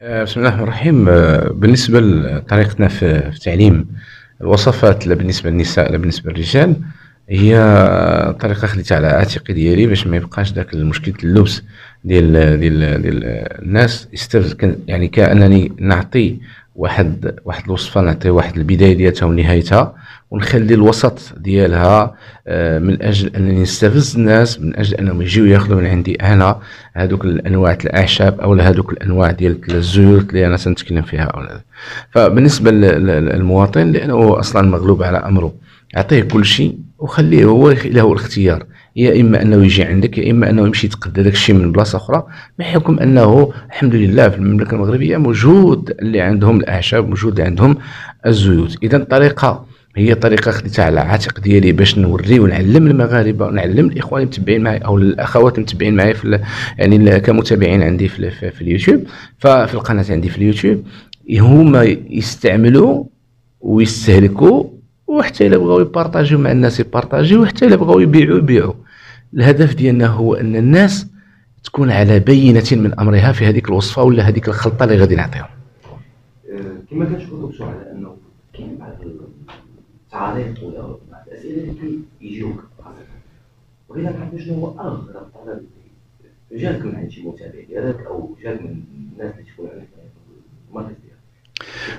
آه، بسم الله الرحمن الرحيم. آه، بالنسبة لطريقتنا في تعليم الوصفات لا بالنسبة للنساء لا بالنسبة للرجال هي طريقة خديتها على عاتقي ديالي باش ما يبقاش داك المشكل اللبس ديال ديال ديال الناس يعني كأنني نعطي واحد واحد الوصفة نعطي واحد البداية ديالتها ونهايتها ونخلي الوسط ديالها آه، من أجل أنني نستفز الناس من أجل أنهم يجيو ياخذوا من عندي أنا هذوك الأنواع الأعشاب أو هذوك الأنواع ديال الزيوت اللي أنا سنتكلم فيها أو فبالنسبة للمواطن لأنه أصلا مغلوب على أمره. أعطيه كل شيء وخليه هو له الاختيار. يا إما أنه يجي عندك يا إما أنه يمشي يتقدى داك الشيء من بلاصة أخرى بحكم أنه الحمد لله في المملكة المغربية موجود اللي عندهم الأعشاب موجود اللي عندهم الزيوت. اذا الطريقة هي طريقة خديتها على عاتق ديالي باش نوري ونعلم المغاربة ونعلم الإخوان المتبعين معي أو الأخوات المتبعين معي في يعني كمتابعين عندي في, في, في اليوتيوب. ففي القناة عندي في اليوتيوب. هما يستعملوا ويستهلكوا وحتى إلا بغاو يبارطاجيو مع الناس يبارطاجيو وحتى إلا بغاو يبيعوا يبيعوا. الهدف ديالنا هو أن الناس تكون على بينة من أمرها في هذيك الوصفة ولا هذيك الخلطة اللي غادي نعطيهم. كما كتشوفوا دكتور على أنه كاين بعض التعاليق ولا بعض الأسئلة اللي كيجيوك بغينا نعرفوا شنو هو أغرب طلب جاك من عند شي متابع ديالك أو جاك من الناس اللي تكون عندك في المركز ديالك؟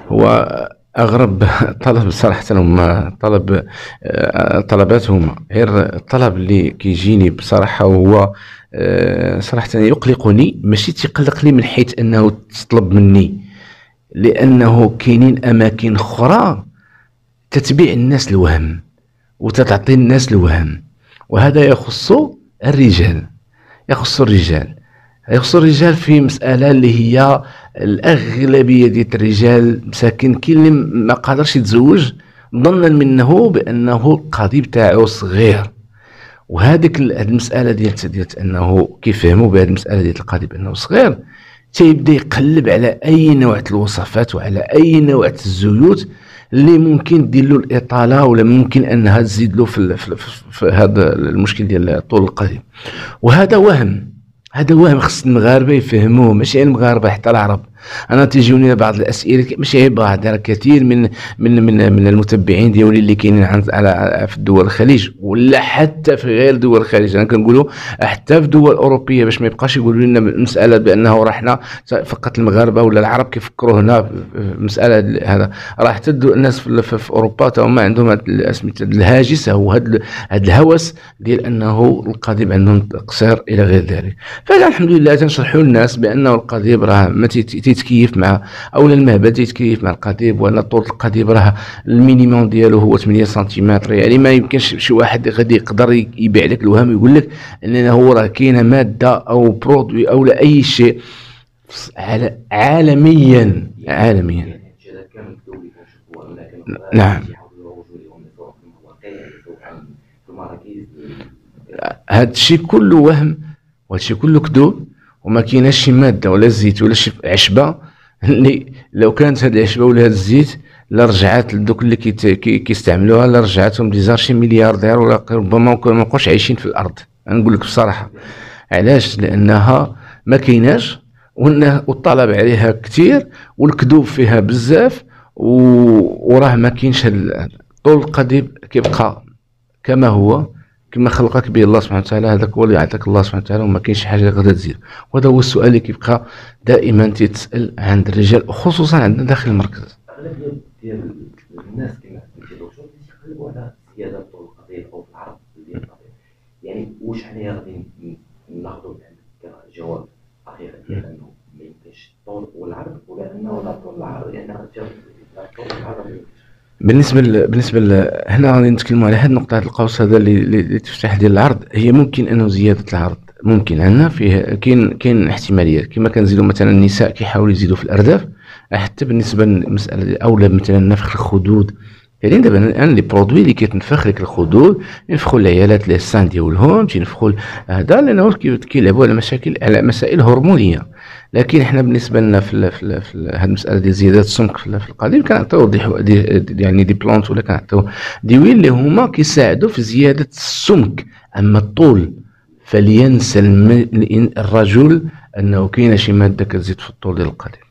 هو أغرب طلب صراحة هما طلب آه، طلبات هما غير الطلب اللي كيجيني بصراحة هو آه، صراحة يقلقني. ماشي تيقلقني من حيث أنه تطلب مني لأنه كاينين أماكن أخرى تتبيع الناس الوهم وتتعطي الناس الوهم وهذا يخص الرجال يخص الرجال. يخص الرجال في مسألة اللي هي الأغلبية ديال الرجال مساكن كاين اللي ما قادرش يتزوج ظنا منه بأنه القاضي بتاعو صغير. وهذيك المسألة ديال ديال أنه كيفهموا بهذه المسألة ديال القاضي بأنه صغير تيبدا يقلب على أي نوع الوصفات وعلى أي نوع الزيوت اللي ممكن دير له الإطالة ولا ممكن أنها تزيد له في, في, في, هذا المشكل ديال طول القديم وهذا وهم هذا وهم خص المغاربة يفهموه ماشي المغاربة حتى العرب. أنا تيجوني بعض الأسئلة ماشي بعض كثير من من من من المتبعين ديالي اللي كاينين على في الدول الخليج ولا حتى في غير دول الخليج. أنا كنقولوا حتى في الدول الاوروبيه باش ما يبقاش يقولوا لنا مسألة بأنه راه حنا فقط المغاربة ولا العرب كيفكروا هنا مسألة هذا. راه حتى الناس في, في أوروبا هما عندهم سميتها الهاجس هو هذا الهوس ديال أنه القضيب عندهم قصير إلى غير ذلك. فالحمد لله تنشرحوا للناس بأنه القضيب راه ما تيتكيف مع اولا المهبل تيتكيف مع القضيب ولا طول القضيب راه المينيموم ديالو هو 8 سنتيمتر. يعني ما يمكنش شي واحد غادي يقدر يبيع لك الوهم ويقول لك انه راه كاينة مادة أو برودوي أو لا أي شيء. عالميا عالميا. نعم. هذا الشيء كله وهم وهذا الشيء كله كذوب. وما كايناش شي مادة ولا زيت ولا شي عشبة اللي لو كانت هذه العشبة ولا هذا الزيت لرجعات لدوك اللي كيستعملوها لرجعتهم ديزار شي ملياردير ولا ربما ما نبقوش عايشين في الأرض. نقول لك بصراحة. علاش؟ لأنها ما كايناش والطلب عليها كثير والكذوب فيها بزاف وراه ما كاينش طول القضيب كيبقى كما هو. كما خلقك به الله سبحانه وتعالى هذاك هو اللي عطاك الله سبحانه وتعالى وما كاينش حاجة غادا تزيد. وهذا هو السؤال اللي كيبقى دائما تيتسأل عند الرجال خصوصا عندنا داخل المركز. اغلبيه ديال الناس كما قلت تيقلبوا على طول القضية أو العرض يعني واش حنايا غادي ناخذوا جواب حقيقي ديال انه ما يمكنش الطول والعرض ولا أنه لا طول العرض يعني طول العرض. بالنسبة ل... بالنسبة ل... هنا غادي نتكلموا على هذه النقطة القوس هذا اللي, اللي تفتح ديال العرض. هي ممكن أنه زيادة العرض. ممكن. عندنا فيه كاين كاين احتماليات. كما كنزيدوا مثلا النساء كيحاولوا يزيدوا في الأرداف. حتى بالنسبة للمسألة اولا مثلا نفخ الخدود. يعني دابا الان les produits اللي كيتنفخ لك الخدود ينفخوا العيالات les seins ديالهم تينفخوا هذا لأنه كيلعبوا على مشاكل على مسائل هرمونية. لكن إحنا بالنسبة لنا في في, في هذه المسألة ديال زيادة السمك في, في القضيب كنعطيو des, يعني des plantes ولا كنعطيو des huiles اللي هما كيساعدوا في زيادة السمك. أما الطول فلينسى الرجل أنه كاينة شي مادة كتزيد في الطول ديال القضيب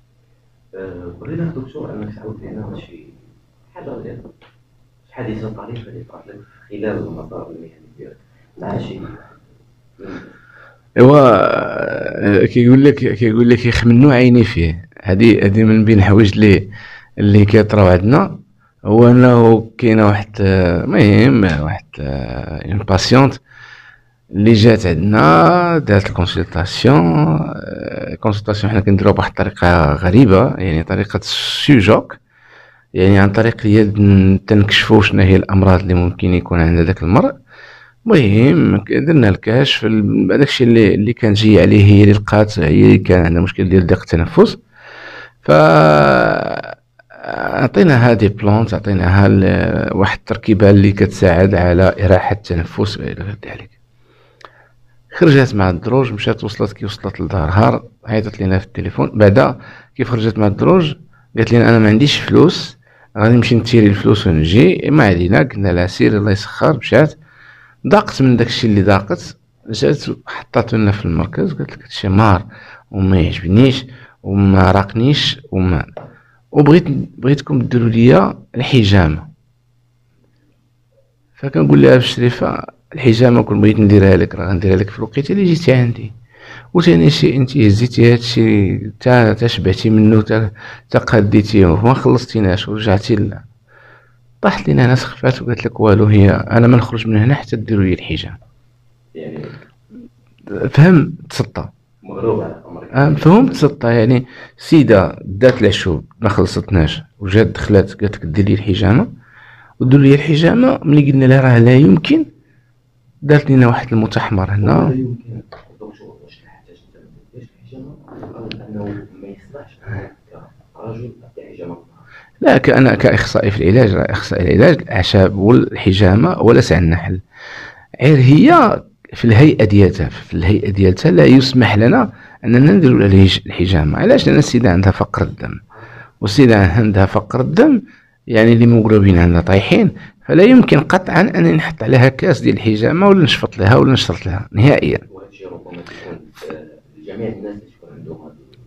آه، بغينا دكتور أنك تعاود لنا شي حاجة ديال شي حادثه طريفة اللي طرات لك خلال المسار المهني ديالك مع شي ايوا كيقول لك كيقول لك يخمنوا عيني فيه. هذه هذه من بين الحوايج اللي اللي كيطراو عندنا. هو أنه كاينة واحد المهم واحد une patiente اللي جات عندنا دارت ال consultation ال consultation حنا كنديروها بواحد الطريقة غريبة يعني طريقة Su Jok يعني عن طريق هي تنكشفوا شنو هي الأمراض اللي ممكن يكون عند هذاك المرء. المهم درنا الكشف داكشي اللي اللي كان جاي عليه هي اللي لقات هي اللي كان عندها مشكل ديال ضيق التنفس. ف عطيناها des plantes عطيناها واحد التركيبة اللي كتساعد على إراحة التنفس. والى غير ذلك خرجت مع الدروج مشات وصلت كي وصلت لدارها عيطت لينا في التليفون. بعدا كيف خرجت مع الدروج قالت لي أنا ما عنديش فلوس غادي نمشي نتيري الفلوس ونجي. ما علينا قلنا لها سير الله يسخر مشات. ضاقت من داكشي اللي ضاقت جات حطات لنا في المركز قالت لك هادشي مار وما يعجبنيش وما راقنيش وما. وبغيت بغيتكم ديروا ليا الحجامة. فكنقول لها بشريفه الحجامة كون بغيت نديرها لك راه غنديرها لك في الوقيتة اللي جيتي عندي. وثاني شيء انت هزيتي هادشي تا تا شبعتي منه تا تا قديتيه وما خلصتيناش ورجعتي لنا طاحت لينا ناس خفات وقالت لك والو هي أنا ما نخرج من هنا حتى ديروا لي الحجام يعني فهم تسطى. آه، فهمت تسطى. يعني سيدة دات العشوب ما خلصتناش. وجات دخلت قالت لك دير لي الحجامة. ودير لي الحجامة ملي قلنا لها راه لا يمكن دارت لنا واحد المتحمر لا هنا يمكن لا كأنا كأخصائي في العلاج راه أخصائي العلاج الأعشاب والحجامة وليس عندنا حل غير هي في الهيئة ديالتها في الهيئة ديالتها لا يسمح لنا أننا نديرو الحجامة. علاش؟ لأن السيدة عندها فقر الدم. والسيدة عندها فقر الدم يعني الهيموغلوبين عندها طايحين فلا يمكن قطعا أنني نحط عليها كاس ديال الحجامة ولا نشفط لها ولا نشرط لها نهائيا.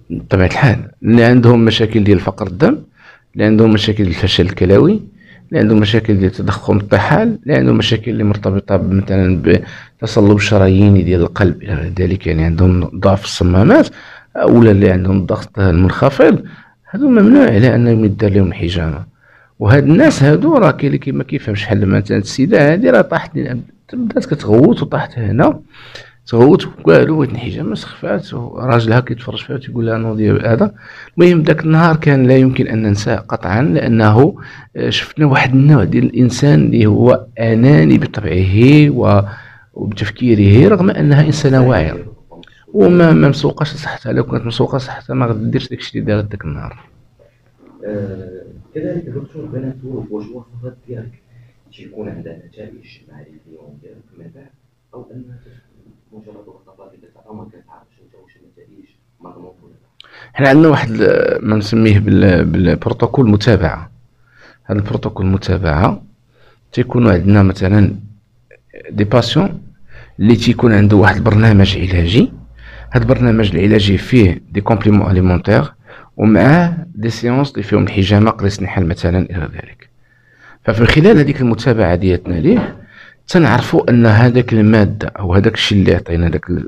بطبيعة الحال اللي عندهم مشاكل ديال فقر الدم اللي عندهم مشاكل الفشل الكلوي اللي عندهم مشاكل ديال تضخم الطحال اللي عندهم مشاكل اللي مرتبطة ب- مثلا بتصلب الشرايين ديال القلب. إلى غير ذلك يعني عندهم ضعف الصمامات ولا اللي عندهم الضغط المنخفض. هادو ممنوع على أنهم يدار لهم الحجامة. وهاد الناس هادو راه كاين اللي ما كيفهمش حل مثلا السيدة هادي راه طاحت بدات كتغوت وطاحت هنا. تغوت والو بغيت الحجامة سخفات. وراجلها كيتفرج فيها تيقول لها نوضي هذا. المهم ذاك النهار كان لا يمكن أن ننساه قطعا لأنه آه، شفنا واحد النوع ديال الإنسان اللي هو أناني بطبعه وبتفكيره رغم أنها إنسانة واعيه وما ما مسوقاش لصحتها لو كانت مسوقة لصحتها ما غديرش داكشي اللي دارت ذاك النهار. آه، كذلك دكتور نسولك واش الوصفات ديالك تيكون عندها نتائج مع اليوم ديالك من بعد؟ أو أنها مجرد اللي تعطى انت واش ولا لا حنا عندنا واحد ما نسميه بال- بالبروتوكول متابعة. هذا البروتوكول متابعة تيكونوا عندنا مثلا des patients اللي تيكون عنده واحد البرنامج علاجي. هذا البرنامج العلاجي فيه des compléments alimentaires ومعاه des séances اللي فيهم الحجامة قريص النحل مثلا إلى ذلك. ففي خلال هذيك المتابعة ديالتنا ليه تنعرفوا أن هذاك المادة أو هذاك الشيء اللي عطينا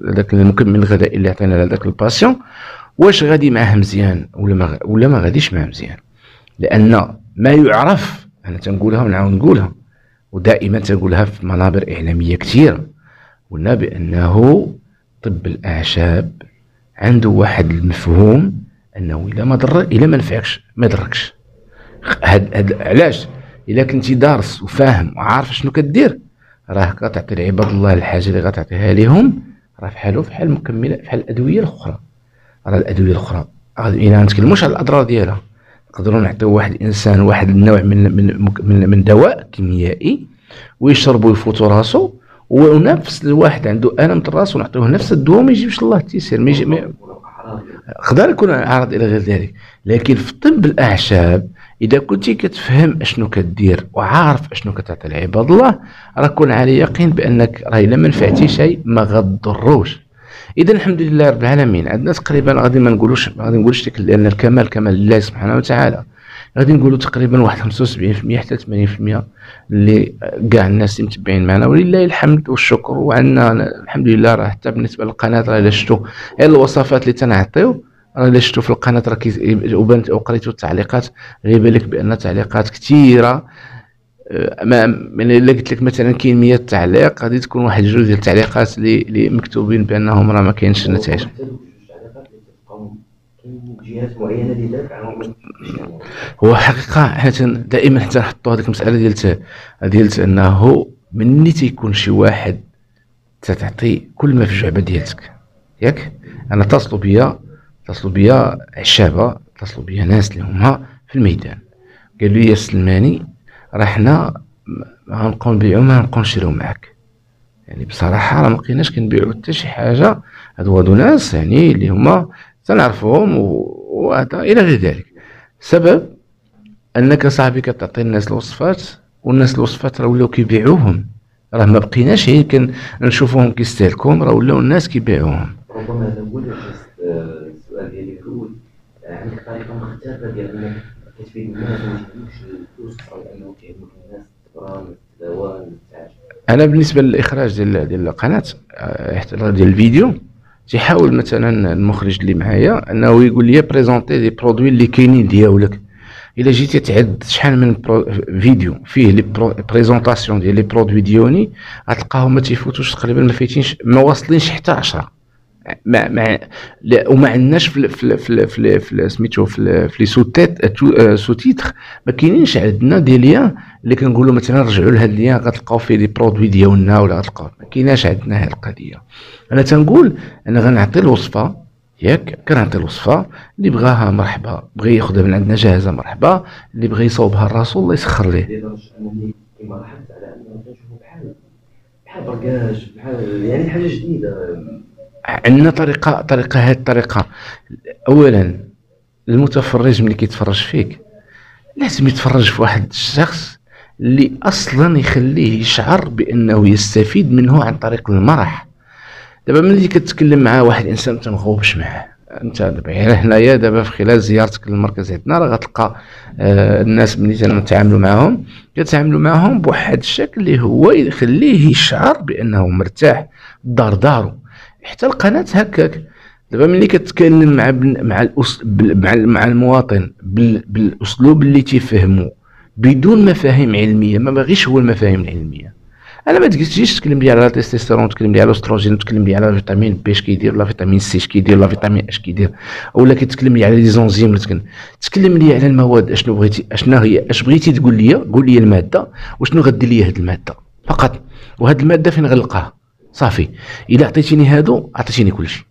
هذاك المكمل الغذائي اللي عطينا لهذاك الباسيون واش غادي معاه مزيان ولا ما ولا ما غاديش معاه مزيان؟ لأن ما يعرف أنا تنقولها ونعاود نقولها ودائما تنقولها في منابر إعلامية كثيرة قلنا بأنه طب الأعشاب عنده واحد المفهوم أنه إلا ما ضر إلا ما نفعكش ما يضركش. هاد هاد علاش؟ إلا كنتي دارس وفاهم وعارف شنو كدير راه كتعطي لعباد الله الحاجة اللي غتعطيها لهم راه فحالو فحال المكمله فحال الأدوية الأخرى. راه الأدوية الأخرى. ما نتكلموش على الأضرار ديالها. نقدروا نعطيو واحد الإنسان واحد النوع من من من, من دواء كيميائي ويشربو يفوتو راسو ونفس الواحد عنده ألم الراس ونعطيوه نفس الدواء ما يجيبش الله التيسير ما يقدر يكون عارض إلى غير ذلك. لكن في طب الأعشاب إذا كنتي كتفهم أشنو كدير وعارف أشنو كتعطي لعباد الله راه كون على يقين بأنك راه الا ما نفعتي شيء ما غضروش إذا الحمد لله رب العالمين عندنا تقريبا غادي ما نقولوش غادي نقولوش ديك لأن الكمال كمال لله سبحانه وتعالى. غادي نقولوا تقريبا واحد 75% حتى 80% اللي كاع الناس اللي متبعين معنا. ولله الحمد والشكر وعندنا الحمد لله راه حتى بالنسبة للقناة راه شفتوا غير الوصفات اللي تنعطيو راه إلا شفتوا في القناة راه وبانت وقريتوا التعليقات غيبان لك بأن تعليقات كثيره آه، ما من إلا قلت لك مثلا كاين 100 تعليق غادي تكون واحد جوج ديال التعليقات اللي مكتوبين بأنهم راه ما كاينش النتائج جهات معينه اللي دارت هو حقيقة حيت دائما حتى نحطوا هذيك المسألة ديال ديال أنه مني تيكون شي واحد تعطي كل ما في الجعبة ديالك ياك؟ أنا اتصلوا بيا اتصلوا بيا عشابة اتصلوا بيا ناس اللي هما في الميدان. قالوا لي يا سلماني راه حنا غنبقاو نبيعو ما غنبقاو نشريو معاك. يعني بصراحة راه ما كنبيعو حتى شي حاجة. هادو هادو ناس يعني اللي هما تنعرفهم وهذا إلى غير ذلك. سبب أنك صاحبي كتعطي الناس الوصفات والناس الوصفات راه ولاو كيبيعوهم. راه ما بقيناش هي كنشوفوهم كيستهلكوهم راه ولاو الناس كيبيعوهم. ربما هذا هو السؤال ديالي الأول. عندك طريقة مختلفة ديال إنك كتفيد الناس وما تهمكش الفلوس أو إنه كيهمك الناس التبران الدواء أنا بالنسبة للإخراج ديال ديال القناة آه، ديال الفيديو تيحاول مثلا المخرج اللي معايا أنه يقول لي présenter des produits اللي كاينين ديالك. إلا جيتي تعد شحال من فيديو فيه les présentations ديال les produits ديالي غتلقاهم ما تيفوتوش تقريبا ما فايتينش ما واصلينش حتى 10 مع مع وما عندناش في في في في, في سميتو في les sous-tit sous-titres ما كاينينش عندنا des liens اللي كنقولوا مثلا رجعوا لهاد liens غتلقاو فيه les produits ديالنا ولا غتلقاو. ما كايناش عندنا هاد القضية. أنا تنقول أنا غنعطي الوصفة ياك كنعطي الوصفة اللي بغاها مرحبا بغى ياخذها من عندنا جاهزة مرحبا اللي بغى يصوبها لراسو الله يسخر ليه. بحال بركاج بحال يعني حاجة جديدة. عندنا طريقه طريقة هذه الطريقة. اولا المتفرج ملي كيتفرج فيك. لازم يتفرج في واحد الشخص اللي أصلا يخليه يشعر بأنه يستفيد منه عن طريق المرح. دابا ملي كتكلم مع واحد الانسان تنغوبش معاه. أنت دابا هنايا دابا في خلال زيارتك للمركز عندنا راه غتلقى آه الناس ملي تنتعاملوا معاهم كتعاملوا معاهم بواحد الشكل اللي هو يخليه يشعر بأنه مرتاح الدار دارو. حتى القناة هكاك. دابا ملي كتكلم مع مع مع, مع المواطن بالأسلوب اللي تيفهمو بدون مفاهيم علمية ما باغيش هو المفاهيم العلمية. أنا ما تجيش تكلم لي على التستوستيرون تكلم لي على الأستروجين تكلم لي على فيتامين بي اش كيدير ولا فيتامين سي اش كيدير ولا فيتامين اش كيدير. ولا كتكلم لي على les enzymes تكلم لي على المواد أشنو بغيتي أشنا هي أش بغيتي تقول لي؟ قول لي المادة وشنو غدير لي هاد المادة؟ فقط. وهاد المادة فين غنلقاها صافي. إلا عطيتيني هادو عطيتيني كلشي.